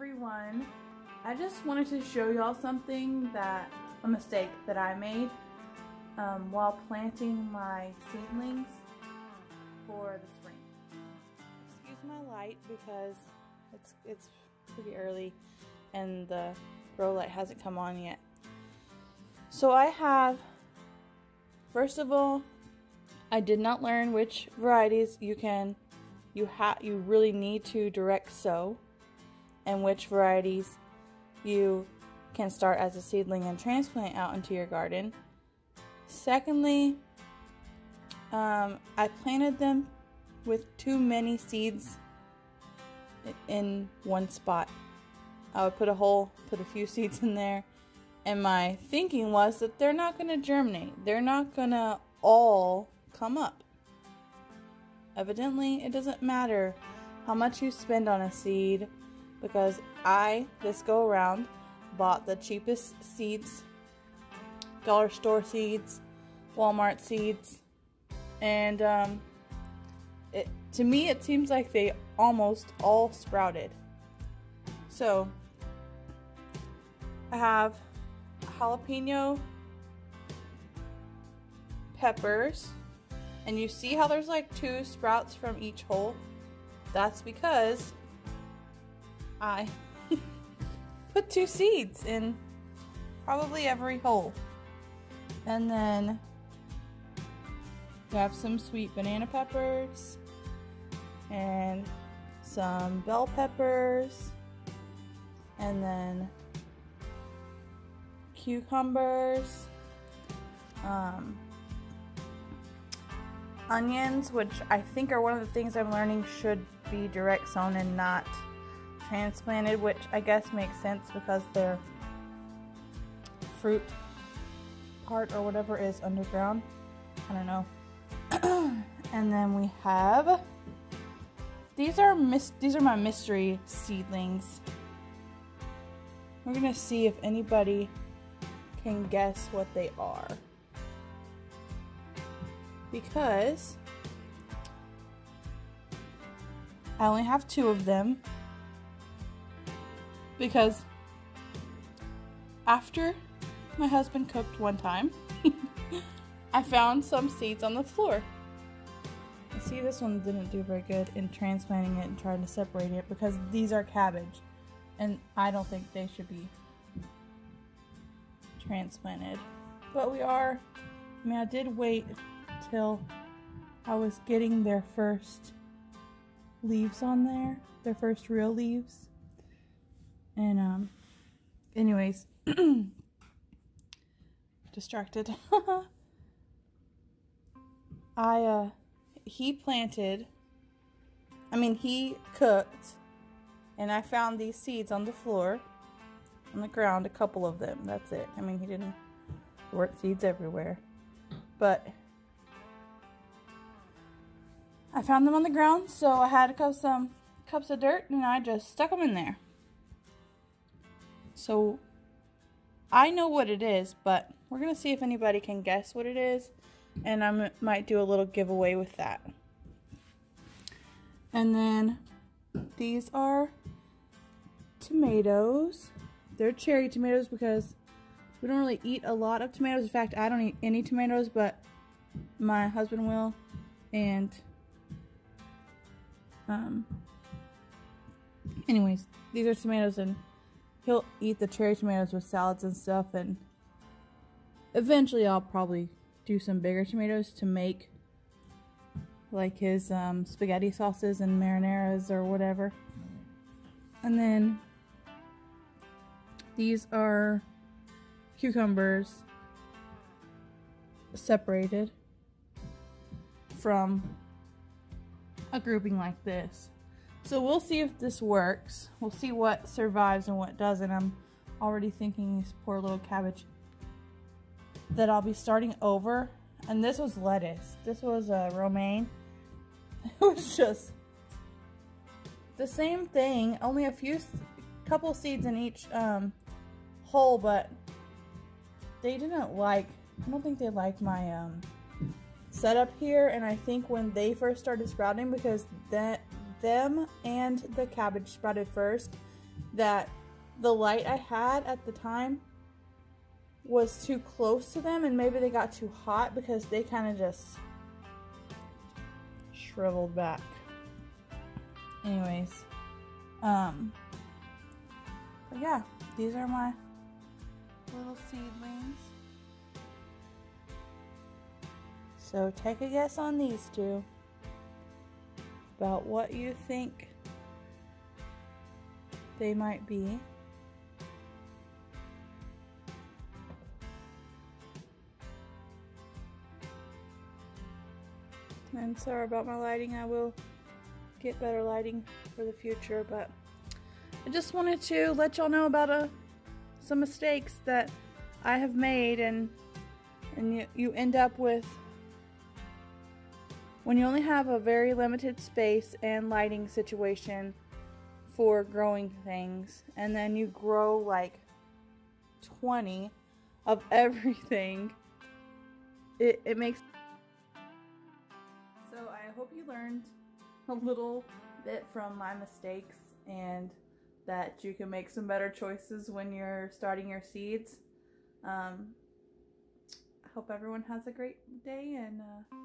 everyone. I just wanted to show y'all something that, a mistake that I made um, while planting my seedlings for the spring. Excuse my light because it's, it's pretty early and the grow light hasn't come on yet. So I have, first of all, I did not learn which varieties you can, you ha you really need to direct sow and which varieties you can start as a seedling and transplant out into your garden. Secondly, um, I planted them with too many seeds in one spot. I would put a hole, put a few seeds in there, and my thinking was that they're not going to germinate. They're not going to all come up. Evidently, it doesn't matter how much you spend on a seed because I, this go around, bought the cheapest seeds dollar store seeds, Walmart seeds, and um, it, to me it seems like they almost all sprouted. So I have jalapeno peppers, and you see how there's like two sprouts from each hole? That's because I put two seeds in probably every hole. And then have some sweet banana peppers and some bell peppers and then cucumbers um, onions which I think are one of the things I'm learning should be direct sown and not transplanted, which I guess makes sense because their fruit part or whatever is underground. I don't know. and then we have these are mis- these are my mystery seedlings. We're gonna see if anybody can guess what they are. Because I only have two of them because after my husband cooked one time, I found some seeds on the floor. see, this one didn't do very good in transplanting it and trying to separate it because these are cabbage, and I don't think they should be transplanted. But we are, I mean, I did wait till I was getting their first leaves on there, their first real leaves. And um anyways, distracted. I uh he planted I mean he cooked and I found these seeds on the floor on the ground, a couple of them. That's it. I mean he didn't there weren't seeds everywhere. But I found them on the ground, so I had a couple some cups of dirt and I just stuck them in there. So I know what it is, but we're going to see if anybody can guess what it is. And I might do a little giveaway with that. And then these are tomatoes. They're cherry tomatoes because we don't really eat a lot of tomatoes. In fact, I don't eat any tomatoes, but my husband will. And, um, anyways, these are tomatoes and he'll eat the cherry tomatoes with salads and stuff and eventually I'll probably do some bigger tomatoes to make like his um, spaghetti sauces and marinaras or whatever. And then these are cucumbers separated from a grouping like this. So we'll see if this works. We'll see what survives and what doesn't. I'm already thinking this poor little cabbage that I'll be starting over. And this was lettuce. This was uh, romaine. It was just the same thing, only a few, couple seeds in each um, hole, but they didn't like, I don't think they liked my um, setup here. And I think when they first started sprouting, because that them and the cabbage sprouted first that the light I had at the time was too close to them and maybe they got too hot because they kind of just shriveled back. Anyways, um, but yeah, these are my little seedlings. So take a guess on these two about what you think they might be. And sorry about my lighting, I will get better lighting for the future, but I just wanted to let y'all know about a, uh, some mistakes that I have made and and you, you end up with when you only have a very limited space and lighting situation for growing things and then you grow like 20 of everything it, it makes so I hope you learned a little bit from my mistakes and that you can make some better choices when you're starting your seeds. Um, I hope everyone has a great day and uh,